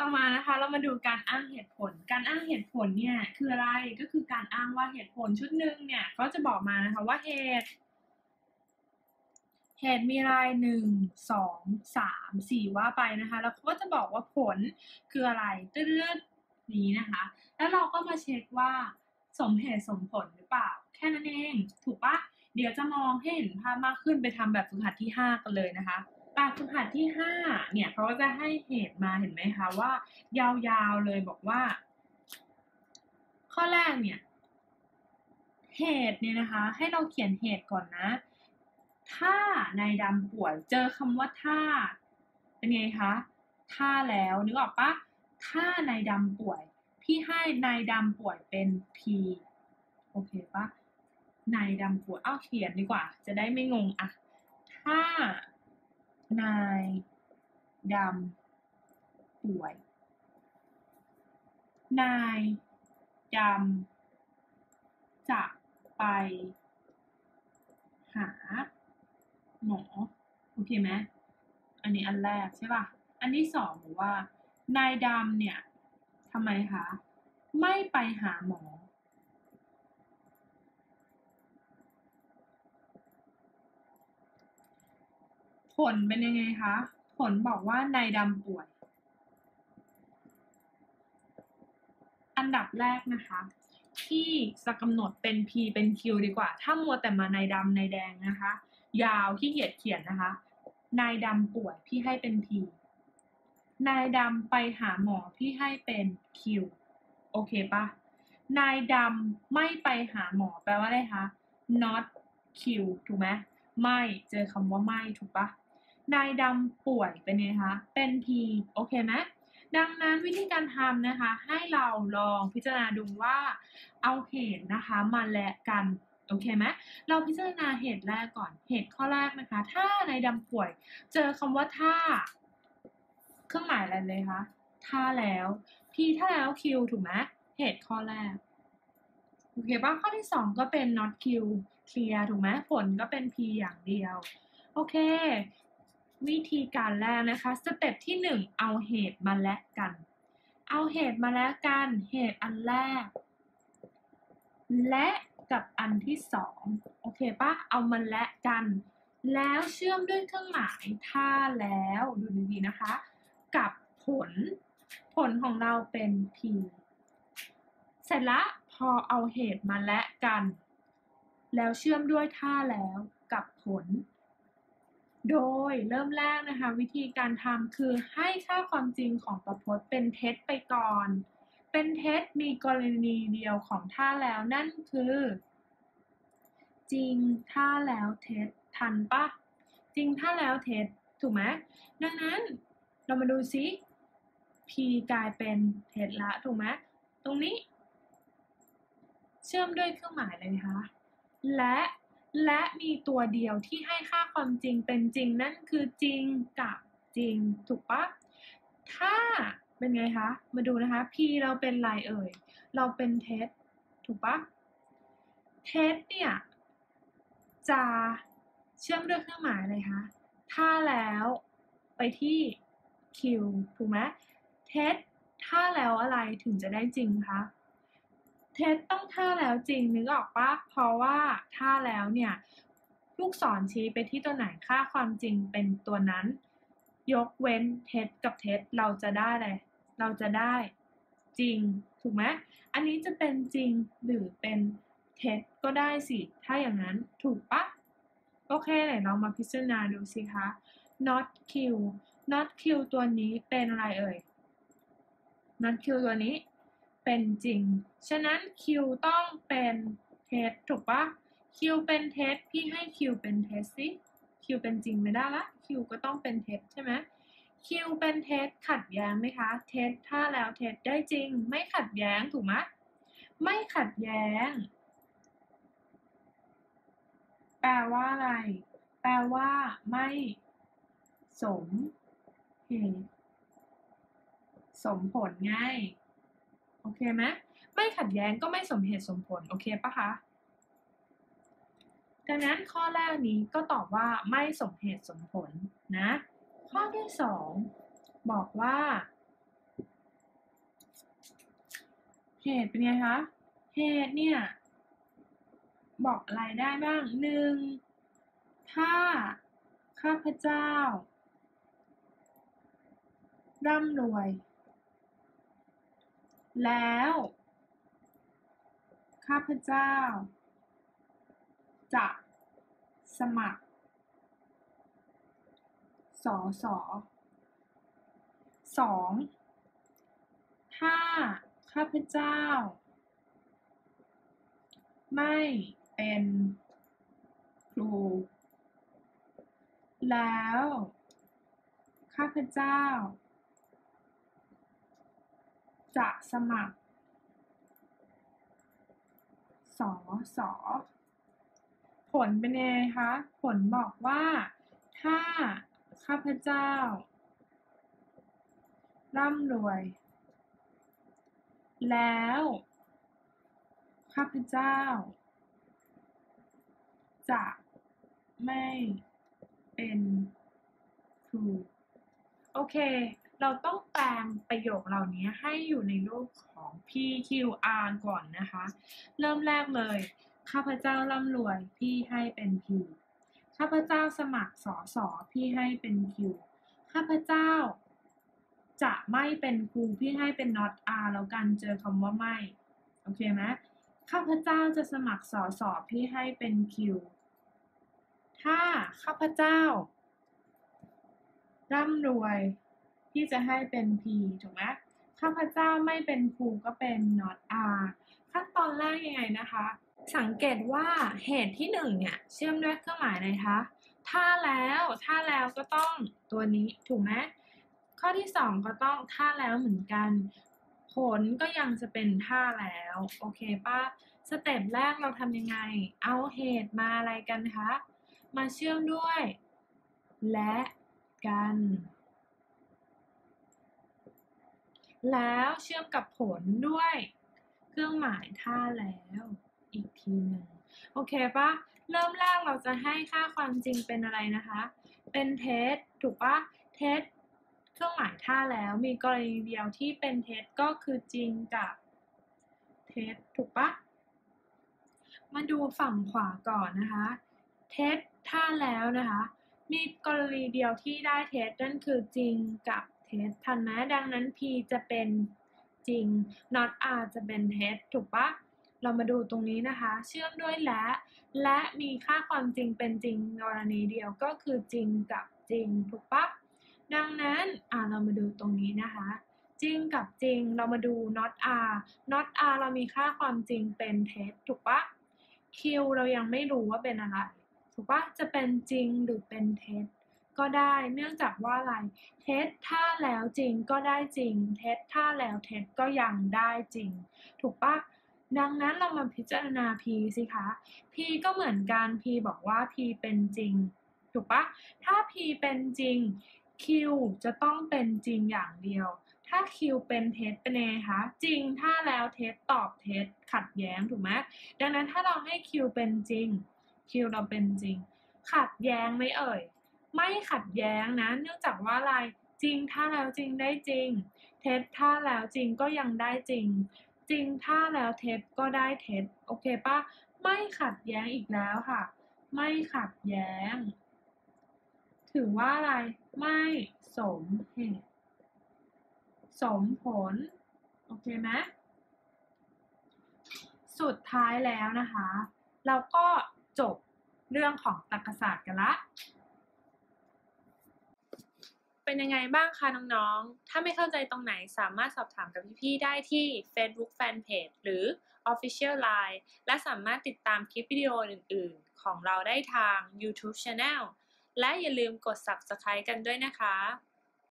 ต่อมานะคะเรามาดูการอ้างเหตุผล การอ้างเหตุผลเนี่ยคืออะไรก็คือการอ้างว่าเหตุผลชุดหนึ่งเนี่ยก็จะบอกมานะคะว่าเหตุเหตุมีอะไรหนึ่งสองสามสี่ว่าไปนะคะแล้วเขาก็จะบอกว่าผลคืออะไรตืดๆนี้นะคะ แล้วเราก็มาเช็คว่าสมเหตุสมผลหรือเปล่า แค่นั้นเอง ถูกปะเดี๋ยวจะมองให้เห็นภาพมากขึ้นไปทำแบบฝึกหัดที่ 5 กันเลยนะคะ แบบฝึกหัดที่5เนี่ยเขาก็จะให้เหตุมาเห็นไหมคะว่า ยาวๆเลยบอกว่า ข้อแรกเนี่ย เหตุเนี่ยนะคะ ให้เราเขียนเหตุก่อนนะ ถ้านายดำป่วยเจอคำว่าถ้า เป็นไงคะถ้าแล้วนึกออกปะถ้านายดำป่วย พี่ให้นายดำป่วยเป็น P โอเคปะนายดำป่วยอ้าวเขียนดีกว่า จะได้ไม่งงอะถ้า นายดำป่วย นายดำจะไปหาหมอโอเคไหมอันนี้อันแรกใช่ป่ะ อันที่สองบอกว่า นายดำเนี่ยทำไมคะ ไม่ไปหาหมอ ผลเป็นยังไงคะ ผลบอกว่านายดำป่วย อันดับแรกนะคะ ที่จะกำหนดเป็น P เป็น Q ดีกว่า ถ้ามัวแต่มานายดำนายแดงนะคะ ยาวที่เกียดเขียนนะคะ นายดำป่วยพี่ให้เป็น P นายดำไปหาหมอพี่ให้เป็น Q โอเคปะนายดำไม่ไปหาหมอแปลว่าอะไรคะ not Q ถูกไหมไม่ เจอคำว่าไม่ ถูกปะ นายดำป่วยเป็นไงคะเป็น P โอเคไหมดังนั้นวิธีการทำนะคะ ให้เราลองพิจารณาดูว่าเอาเหตุนะคะมาแลกกันโอเคไหมเราพิจารณาเหตุแรกก่อนเหตุข้อแรกนะคะ ถ้านายดำป่วย เจอคำว่าถ้า เครื่องหมายอะไรเลยคะถ้าแล้ว P ถ้าแล้ว Q ถูกไหมเหตุข้อแรกโอเคป่ะข้อที่สองก็เป็น not Q เคลียร์ถูกไหมผลก็เป็น P อย่างเดียว โอเค วิธีการแรกนะคะ สเต็ปที่หนึ่งเอาเหตุมาแลกกัน เอาเหตุมาแลกกัน เหตุอันแรก และกับอันที่สองโอเคปะเอามาแลกกัน แล้วเชื่อมด้วยเครื่องหมายถ้าแล้วดูดีๆนะคะ กับผล ผลของเราเป็น P เสร็จละพอเอาเหตุมาแลกกัน แล้วเชื่อมด้วยถ้าแล้วกับผล โดยเริ่มแรกนะคะ วิธีการทำคือให้ค่าความจริงของประพจน์เป็นเท็จไปก่อน เป็นเท็จมีกรณีเดียวของถ้าแล้วนั่นคือ จริงถ้าแล้วเท็จทันปะจริงถ้าแล้วเท็จถูกไหมดังนั้นเรามาดูซิ p กลายเป็นเท็จละถูกไหมตรงนี้ เชื่อมด้วยเครื่องหมายเลยนะคะและ และมีตัวเดียวที่ให้ค่าความจริงเป็นจริงนั่นคือจริงกับจริง ถูกปะถ้าเป็นไงคะ มาดูนะคะ p เราเป็นอะไรเอ่ย เราเป็นเท็จถูกปะเท็จเนี่ย จะเชื่อมด้วยเครื่องหมายอะไรคะ ถ้าแล้วไปที่ Q ถูกไหมเท็จถ้าแล้วอะไรถึงจะได้จริงคะ เท็จต้องท่าแล้วจริงนึกออกปะเพราะว่าท่าแล้วเนี่ย ลูกศรชี้ไปที่ตัวไหนค่าความจริงเป็นตัวนั้น ยกเว้นเท็จกับเท็จเราจะได้อะไรเราจะได้จริง ถูกไหมอันนี้จะเป็นจริงหรือเป็นเท็จก็ได้สิ ถ้าอย่างนั้นถูกปะโอเคไหนเรามาพิจารณาดูสิคะ not q not q ตัวนี้เป็นอะไรเอ่ย not q ตัวนี้ เป็นจริง ฉะนั้น q ต้องเป็นเท็จถูกปะ q เป็นเท็จพี่ให้ q เป็นเท็จสิ q เป็นจริงไม่ได้ละ q ก็ต้องเป็นเท็จใช่ไหม q เป็นเท็จขัดแย้งไหมคะ เท็จถ้าแล้วเท็จได้จริง ไม่ขัดแย้งถูกไหมไม่ขัดแย้ง แปลว่าอะไร แปลว่าไม่สมเหตุสมผลไง โอเคไหมไม่ขัดแย้งก็ไม่สมเหตุสมผล โอเคปะคะ ดังนั้นข้อแรกนี้ก็ตอบว่าไม่สมเหตุสมผลนะ ข้อที่สองบอกว่า เหตุเป็นไงคะ เหตุเนี่ยบอกอะไรได้บ้างหนึ่งถ้าข้าพเจ้าร่ำรวย แล้ว ข้าพเจ้า จะสมัคร สอสอสองถ้าข้าพเจ้า ไม่เป็นครู แล้ว ข้าพเจ้า จะสมัคร สอสอผลเป็นไงคะ ผลบอกว่า ถ้าข้าพเจ้า ร่ำรวย แล้ว ข้าพเจ้า จะไม่เป็นครู โอเค เราต้องแปลงประโยคเหล่านี้ให้อยู่ในรูปของ PQR ก่อนนะคะ เริ่มแรกเลย ข้าพเจ้าร่ำรวย พี่ให้เป็น P ข้าพเจ้าสมัครสอสอพี่ให้เป็น Q ข้าพเจ้า จะไม่เป็นครูพี่ให้เป็น not R แล้วกันเจอคำว่าไม่ โอเคไหมข้าพเจ้าจะสมัครสอสอพี่ให้เป็น Q ถ้าข้าพเจ้าร่ำรวย พี่จะให้เป็น P ถูกไหมข้าพเจ้าไม่เป็นครูก็เป็น not R ขั้นตอนแรกยังไงนะคะ สังเกตว่าเหตุที่หนึ่งเนี่ยเชื่อมด้วยเครื่องหมายอะไรคะ ถ้าแล้วถ้าแล้วก็ต้องตัวนี้ถูกไหมข้อที่สองก็ต้องถ้าแล้วเหมือนกัน ผลก็ยังจะเป็นถ้าแล้ว โอเคป่ะสเต็ปแรกเราทำยังไง เอาเหตุมาอะไรกันคะ มาเชื่อมด้วย และกัน แล้วเชื่อมกับผลด้วยเครื่องหมายถ้าแล้วอีกทีหนึ่งโอเคปะเริ่มแรกเราจะให้ค่าความจริงเป็นอะไรนะคะ เป็นเท็จถูกปะเท็จเครื่องหมายถ้าแล้วมีกรณีเดียวที่เป็นเท็จก็คือจริงกับเท็จถูกปะมาดูฝั่งขวาก่อนนะคะ เท็จถ้าแล้วนะคะ มีกรณีเดียวที่ได้เท็จนั่นคือจริงกับ เท็จทันไหมดังนั้น P จะเป็นจริง not R จะเป็นเท็จถูกปะเรามาดูตรงนี้นะคะ เชื่อมด้วยและ และมีค่าความจริงเป็นจริงกรณีเดียวก็คือจริงกับจริงถูกปะดังนั้นอ่าเรามาดูตรงนี้นะคะ จริงกับจริงเรามาดู not R not R เรามีค่าความจริงเป็นเท็จถูกปะ Q เรายังไม่รู้ว่าเป็นอะไร ถูกปะจะเป็นจริงหรือเป็นเท็จ ก็ได้ เนื่องจากว่าอะไร เท็จถ้าแล้วจริงก็ได้จริง เท็จถ้าแล้วเท็จก็ยังได้จริง ถูกปะดังนั้นเรามาพิจารณา P สิคะ P ก็เหมือนกัน P บอกว่า P เป็นจริง ถูกปะถ้า P เป็นจริง Q จะต้องเป็นจริงอย่างเดียว ถ้า Q เป็นเท็จเป็นไงคะ จริงถ้าแล้วเท็จตอบเท็จขัดแย้งถูกไหมดังนั้นถ้าเราให้ Q เป็นจริง Q เราเป็นจริง ขัดแย้งไหมเอ่ย ไม่ขัดแย้งนะ เนื่องจากว่าอะไรจริงถ้าแล้วจริงได้จริง เท็จถ้าแล้วจริงก็ยังได้จริง จริงถ้าแล้วเท็จก็ได้เท็จโอเคปะไม่ขัดแย้งอีกแล้วค่ะ ไม่ขัดแย้ง ถือว่าอะไรไม่สมเหตุสมผลโอเคไหมสุดท้ายแล้วนะคะ เราก็จบเรื่องของตรรกศาสตร์กันละ เป็นยังไงบ้างคะน้องๆ ถ้าไม่เข้าใจตรงไหนสามารถสอบถามกับพี่ๆ ได้ที่ Facebook Fanpage หรือ Official Line และสามารถติดตามคลิปวิดีโออื่นๆ ของเราได้ทาง YouTube Channel และอย่าลืมกด Subscribe กันด้วยนะคะ